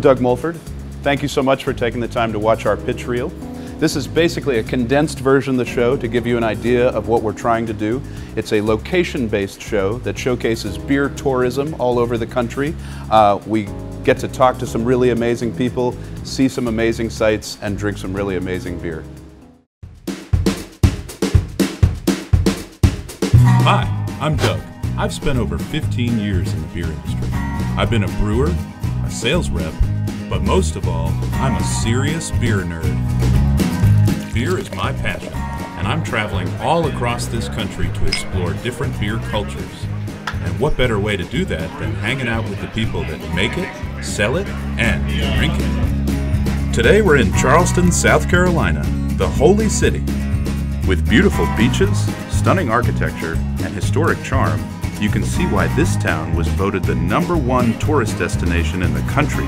Doug Mulford. Thank you so much for taking the time to watch our pitch reel. This is basically a condensed version of the show to give you an idea of what we're trying to do. It's a location-based show that showcases beer tourism all over the country. Uh, we get to talk to some really amazing people, see some amazing sights, and drink some really amazing beer. Hi, I'm Doug. I've spent over 15 years in the beer industry. I've been a brewer, sales rep, but most of all, I'm a serious beer nerd. Beer is my passion, and I'm traveling all across this country to explore different beer cultures. And what better way to do that than hanging out with the people that make it, sell it, and drink it? Today we're in Charleston, South Carolina, the holy city. With beautiful beaches, stunning architecture, and historic charm, you can see why this town was voted the number one tourist destination in the country.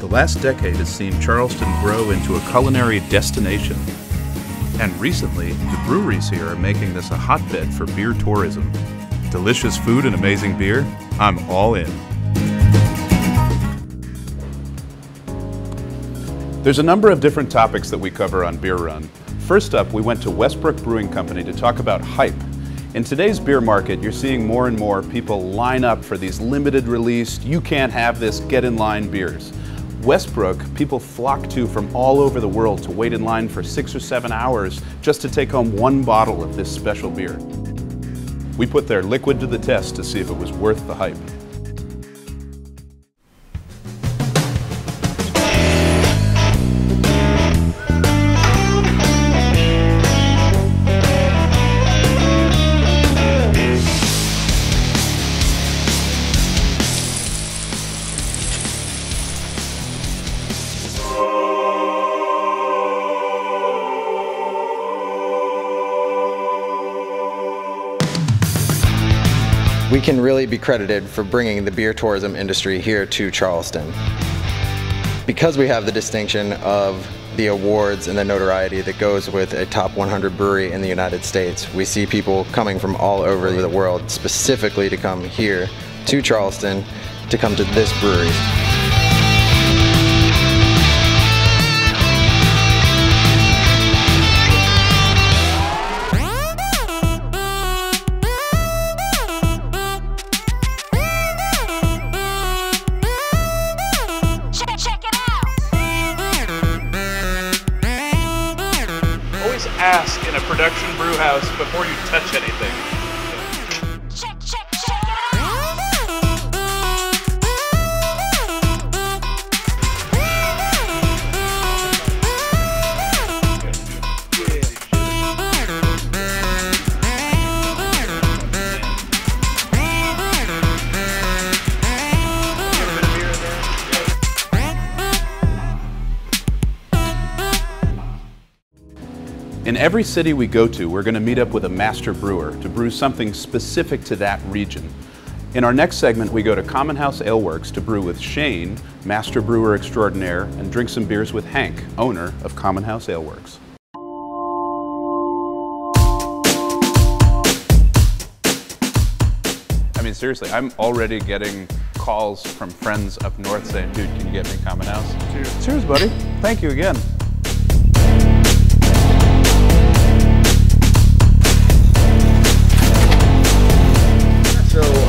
The last decade has seen Charleston grow into a culinary destination. And recently, the breweries here are making this a hotbed for beer tourism. Delicious food and amazing beer? I'm all in. There's a number of different topics that we cover on Beer Run. First up, we went to Westbrook Brewing Company to talk about hype. In today's beer market, you're seeing more and more people line up for these limited release, you can't have this, get in line beers. Westbrook, people flock to from all over the world to wait in line for six or seven hours just to take home one bottle of this special beer. We put their liquid to the test to see if it was worth the hype. Can really be credited for bringing the beer tourism industry here to Charleston. Because we have the distinction of the awards and the notoriety that goes with a top 100 brewery in the United States, we see people coming from all over the world specifically to come here to Charleston to come to this brewery. Ask in a production brew house before you touch anything. In every city we go to, we're going to meet up with a master brewer to brew something specific to that region. In our next segment, we go to Common House Ale Works to brew with Shane, master brewer extraordinaire, and drink some beers with Hank, owner of Common House Ale Works. I mean, seriously, I'm already getting calls from friends up north saying, dude, can you get me Common House? Cheers. Cheers, buddy. Thank you again.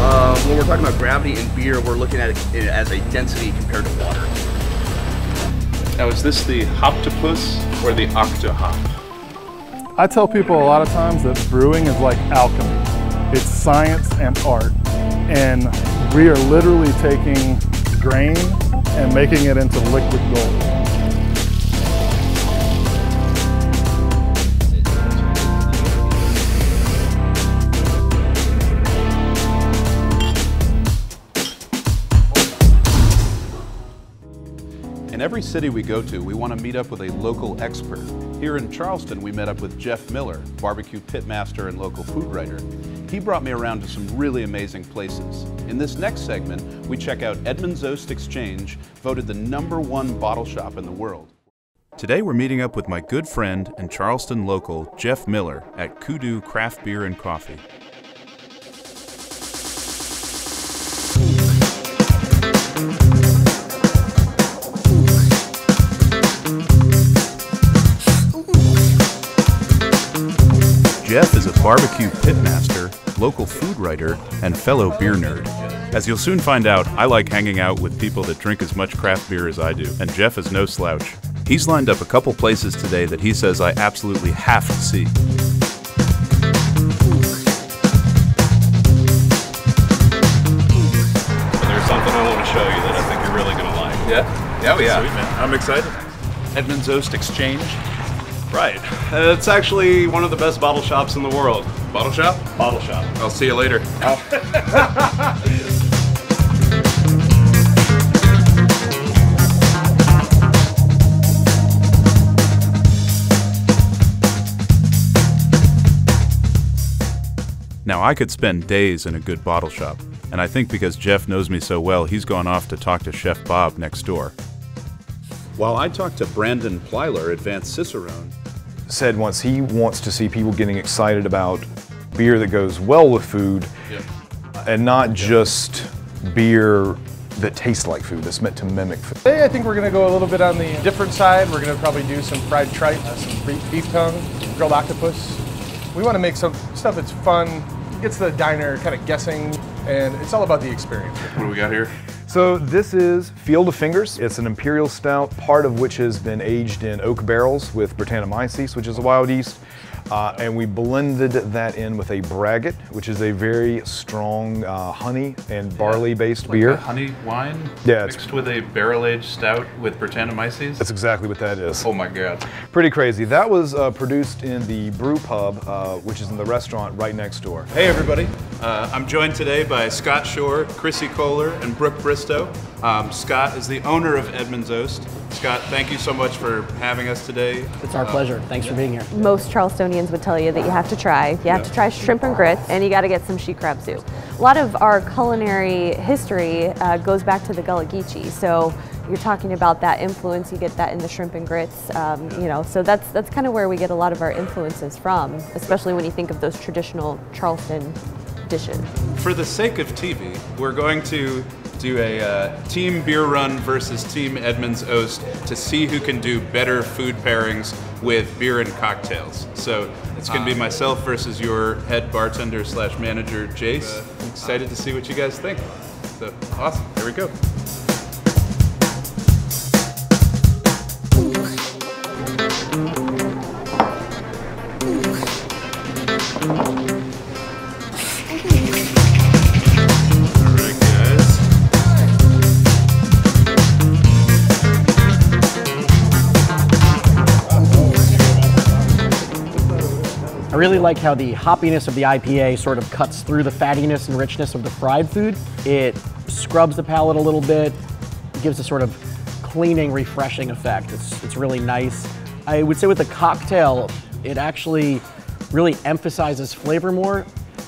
Uh, when we're talking about gravity in beer, we're looking at it as a density compared to water. Now, is this the Hoptopus or the Octohop? I tell people a lot of times that brewing is like alchemy. It's science and art. And we are literally taking grain and making it into liquid gold. Every city we go to, we want to meet up with a local expert. Here in Charleston, we met up with Jeff Miller, barbecue pitmaster and local food writer. He brought me around to some really amazing places. In this next segment, we check out Edmund's Oast Exchange, voted the number one bottle shop in the world. Today we're meeting up with my good friend and Charleston local, Jeff Miller, at Kudu Craft Beer and Coffee. Barbecue pitmaster, local food writer, and fellow beer nerd. As you'll soon find out, I like hanging out with people that drink as much craft beer as I do, and Jeff is no slouch. He's lined up a couple places today that he says I absolutely have to see. There's something I want to show you that I think you're really going to like. Yeah? Oh, yeah. Sweet, man. I'm excited. Edmund's Oast Exchange. Right. Uh, it's actually one of the best bottle shops in the world. Bottle shop? Bottle shop. I'll see you later. Now, I could spend days in a good bottle shop, and I think because Jeff knows me so well, he's gone off to talk to Chef Bob next door. While I talked to Brandon Plyler, Advanced Cicerone, said once he wants to see people getting excited about beer that goes well with food and not just beer that tastes like food that's meant to mimic food. Today I think we're gonna go a little bit on the different side. We're gonna probably do some fried tripe, uh, some beef- beef tongue, grilled octopus. We wanna make some stuff that's fun, gets the diner kind of guessing, and it's all about the experience. What do we got here? So this is Field of Fingers. It's an imperial stout, part of which has been aged in oak barrels with Brettanomyces, which is a wild yeast. Uh, and we blended that in with a braggot, which is a very strong uh, honey and barley-based beer. honey wine Yeah, it's- mixed with a barrel-aged stout with Brettanomyces. That's exactly what that is. Oh my god. Pretty crazy. That was uh, produced in the brew pub, uh, which is in the restaurant right next door. Hey everybody, uh, I'm joined today by Scott Shor, Chrissy Kohler, and Brooke Bristow. Um, Scott is the owner of Edmund's Oast. Scott, thank you so much for having us today. It's our pleasure. Thanks for being here. most Charlestonians would tell you that you have to try. You have to try shrimp and grits, and you got to get some she crab soup. A lot of our culinary history uh, goes back to the Gullah Geechee. So you're talking about that influence. You get that in the shrimp and grits. Um, you know, so that's that's kind of where we get a lot of our influences from, especially when you think of those traditional Charleston dishes. For the sake of TV, we're going to do a uh, team beer run versus team Edmund's Oast to see who can do better food pairings with beer and cocktails. So it's going to be myself versus your head bartender slash manager, Jace. Excited to see what you guys think. So awesome. Here we go. Really like how the hoppiness of the IPA sort of cuts through the fattiness and richness of the fried food. It scrubs the palate a little bit, gives a sort of cleaning, refreshing effect. It's, it's really nice. I would say with the cocktail, it actually really emphasizes flavor more.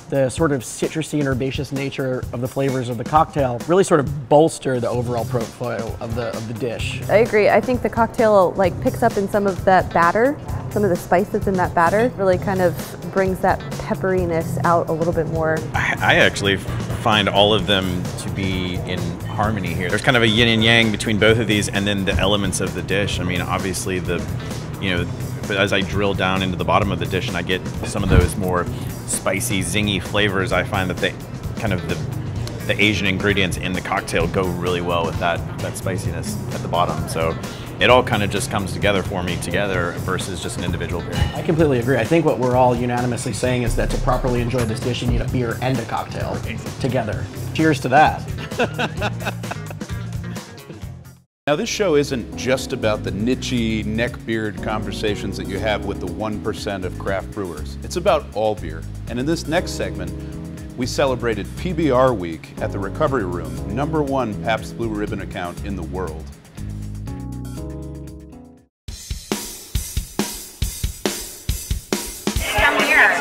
The sort of citrusy and herbaceous nature of the flavors of the cocktail really sort of bolster the overall profile of the, of the dish. I agree. I think the cocktail like picks up in some of that batter, some of the spice that's in that batter. Really kind of brings that pepperiness out a little bit more. I actually find all of them to be in harmony here. There's kind of a yin and yang between both of these, and then the elements of the dish. I mean, obviously the, you know, but as I drill down into the bottom of the dish and I get some of those more spicy, zingy flavors, I find that they kind of the the Asian ingredients in the cocktail go really well with that that spiciness at the bottom. So it all kind of just comes together for me together versus just an individual beer. I completely agree. I think what we're all unanimously saying is that to properly enjoy this dish, you need a beer and a cocktail together. Cheers to that. Now, this show isn't just about the nichey, neckbeard conversations that you have with the 1% of craft brewers. It's about all beer. And in this next segment, we celebrated PBR Week at the Recovery Room, number one Pabst Blue Ribbon account in the world.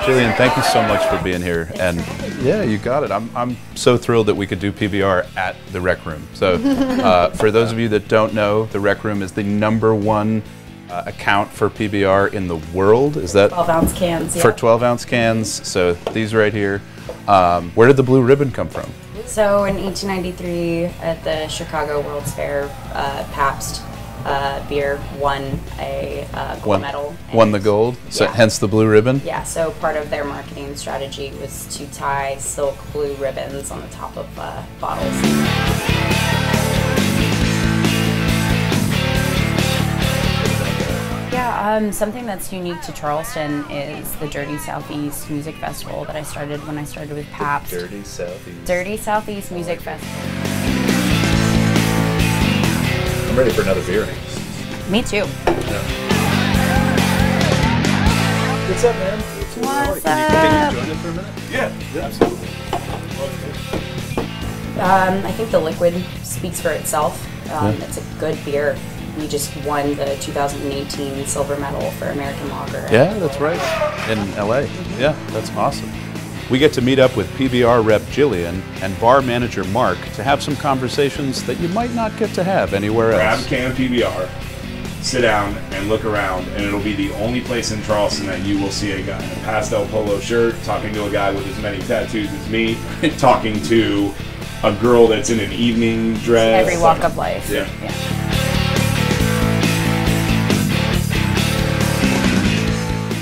Jillian, thank you so much for being here. And yeah, you got it. I'm, I'm so thrilled that we could do PBR at the Rec Room. So, uh, for those of you that don't know, the Rec Room is the number one uh, account for PBR in the world. Is that 12 ounce cans. Yeah. for 12 ounce cans? So these right here. Um, where did the blue ribbon come from? So in 1893 at the Chicago World's Fair, uh, Pabst uh, beer won a uh, gold Won, medal. won the gold, so Yeah. hence the blue ribbon. Yeah, so part of their marketing strategy was to tie silk blue ribbons on the top of uh, bottles. Yeah, um, something that's unique to Charleston is the Dirty Southeast Music Festival that I started when I started with Pabst. Dirty Southeast. Dirty Southeast Music Festival. I'm ready for another beer. Me too. What's up, man? What's Can up? can you join us for a minute? Yeah, absolutely. Um, I think the liquid speaks for itself. Um, Yeah. It's a good beer. We just won the 2018 silver medal for American Lager. Yeah, that's right. In LA. Yeah, that's awesome. We get to meet up with PBR rep Jillian and bar manager Mark to have some conversations that you might not get to have anywhere Grab else. a can of PBR, sit down and look around, and it'll be the only place in Charleston that you will see a guy in a pastel polo shirt talking to a guy with as many tattoos as me, talking to a girl that's in an evening dress. Every walk of life. Yeah.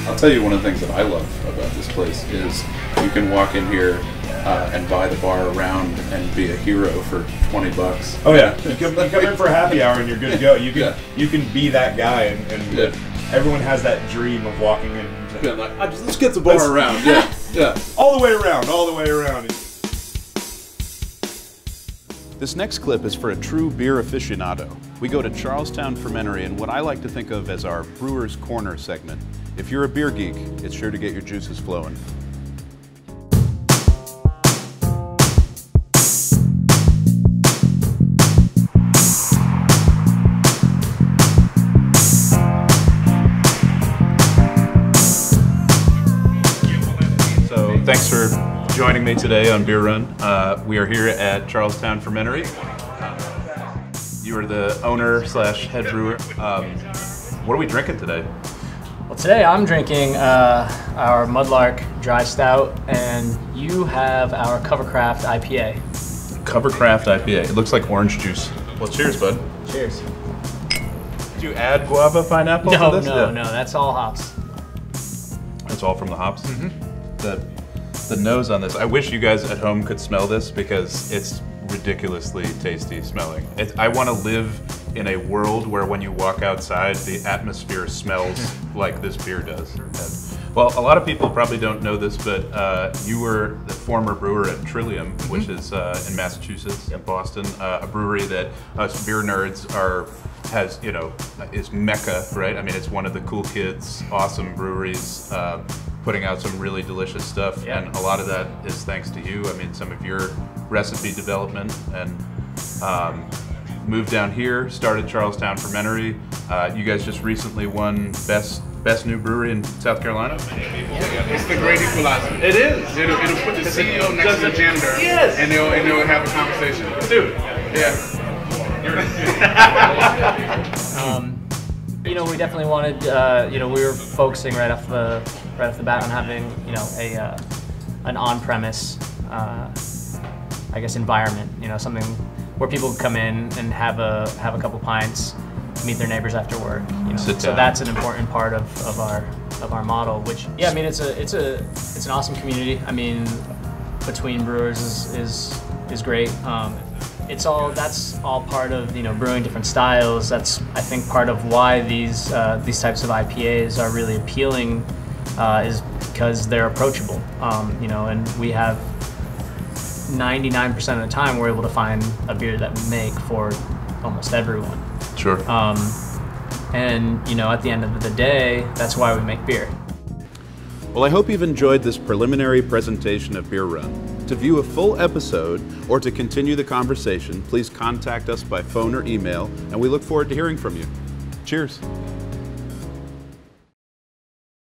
I'll tell you one of the things that I love about this place is you can walk in here uh, and buy the bar around and be a hero for 20 bucks. Oh yeah, you come, you come in for a happy hour and you're good to go. You can you can be that guy, and, and everyone has that dream of walking in. Yeah, like, "Ah, let's get the bar around. Yeah, yeah. all the way around, all the way around. This next clip is for a true beer aficionado. We go to Charles Towne Fermentory in what I like to think of as our Brewer's Corner segment. If you're a beer geek, it's sure to get your juices flowing. Joining me today on Beer Run. Uh, we are here at Charles Towne Fermentory. Uh, you are the owner slash head brewer. Um, what are we drinking today? Well, today I'm drinking uh, our Mudlark Dry Stout, and you have our Covercraft IPA. Covercraft IPA. It looks like orange juice. Well, cheers, bud. Cheers. Did you add guava pineapple No, to this? no, Yeah. no, that's all hops. That's all from the hops. The the nose on this. I wish you guys at home could smell this because it's ridiculously tasty smelling. It, I want to live in a world where when you walk outside, the atmosphere smells like this beer does. And- well, a lot of people probably don't know this, but uh, you were the former brewer at Trillium, which is uh, in Massachusetts, in Boston, uh, a brewery that us beer nerds are has you know is mecca, right? I mean, it's one of the cool kids, awesome breweries. Putting out some really delicious stuff, and a lot of that is thanks to you. I mean, some of your recipe development and um, moved down here, started Charles Towne Fermentory. Uh, you guys just recently won best best new brewery in South Carolina. It's the great equalizer. It is. It'll, it'll put the CEO next to the janitor. Yes. And they'll and they'll have a conversation. Dude. Yeah. Um, you know, we definitely wanted. Uh, you know, we were focusing right off the right off the bat on having you know a uh, an on-premise, uh, I guess, environment. You know, something where people come in and have a have a couple pints, meet their neighbors after work. You know, so that's an important part of, of our of our model. Which yeah, I mean, it's a it's a it's an awesome community. I mean, between brewers is is, is great. Um, it's all that's all part of you know brewing different styles. That's I think part of why these uh, these types of IPAs are really appealing uh, is because they're approachable. Um, you know, and we have 99% of the time we're able to find a beer that we make for almost everyone. Sure. Um, and you know, at the end of the day, that's why we make beer. Well, I hope you've enjoyed this preliminary presentation of Beer Run. To view a full episode or to continue the conversation, please contact us by phone or email, and we look forward to hearing from you. Cheers.